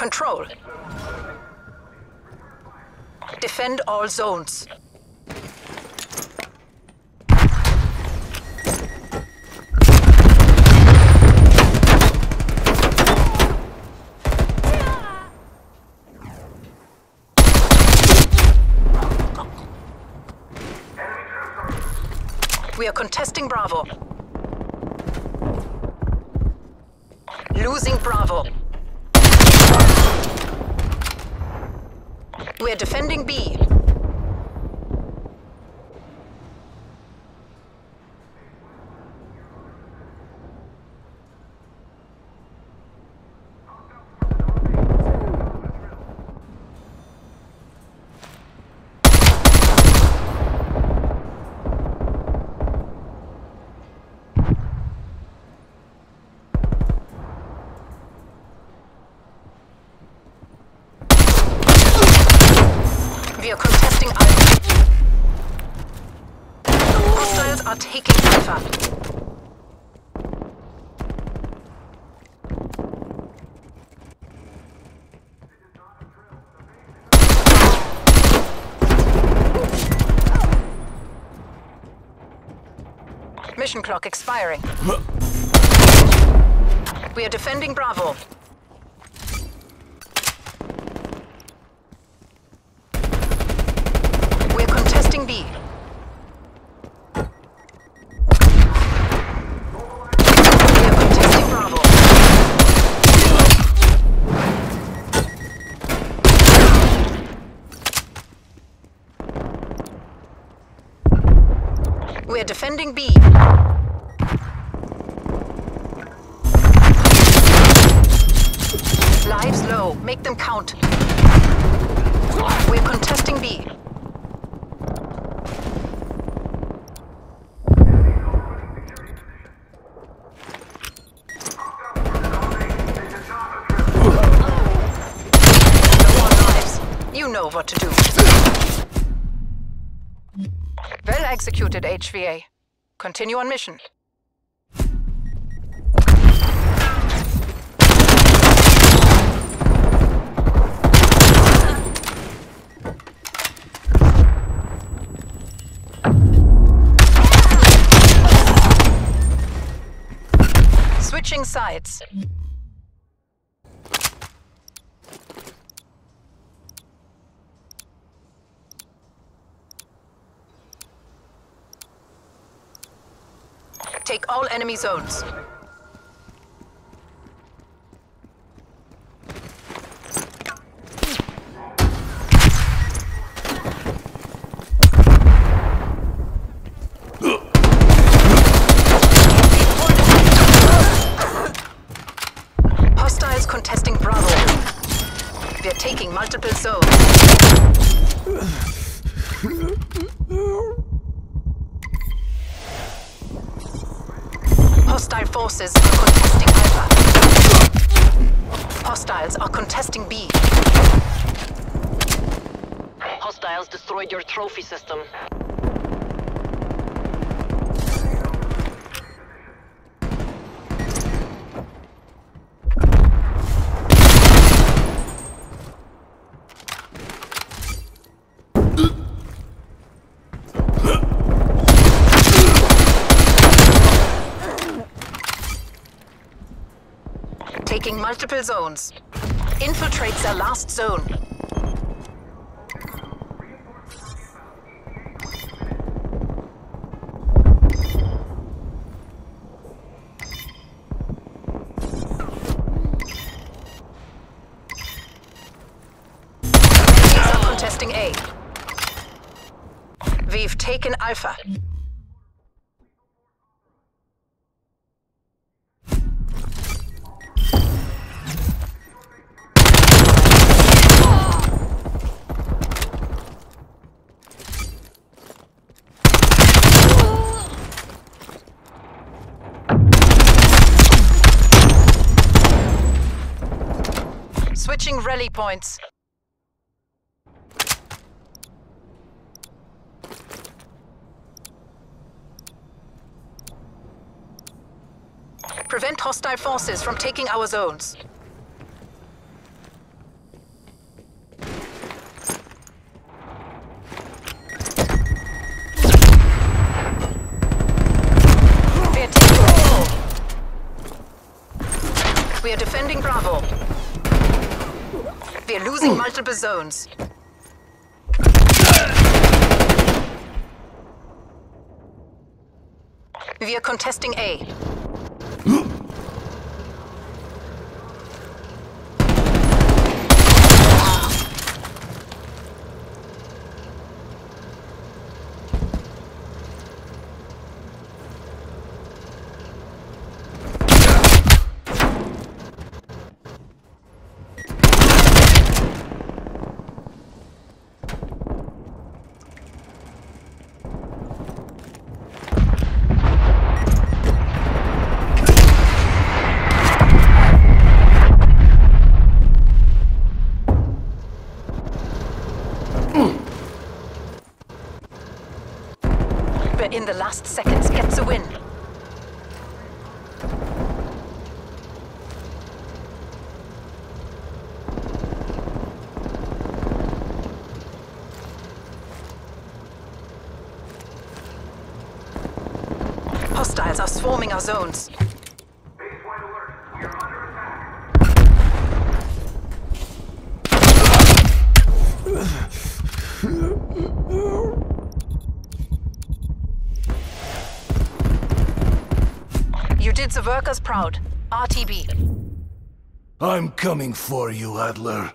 Control. Defend all zones. We are contesting Bravo. Losing Bravo. We're defending B. We are contesting Alpha. Hostiles are taking Alpha. Mission clock expiring. We are defending Bravo. We're contesting B. We are contesting Bravo. We're defending B. Lives low. Make them count. We're contesting B. You know what to do. Executed, HVA. Continue on mission. Switching sides. Take all enemy zones. Hostiles contesting Bravo. We're taking multiple zones. Forces are contesting Alpha. Hostiles are contesting B. Hostiles destroyed your trophy system. Taking multiple zones. Infiltrate their last zone. Contesting A. We've taken Alpha. Switching rally points. Prevent hostile forces from taking our zones. We are defending Bravo. We are losing multiple zones. We are contesting A. In the last seconds gets a win. Hostiles are swarming our zones. You did the workers proud. RTB. I'm coming for you, Adler.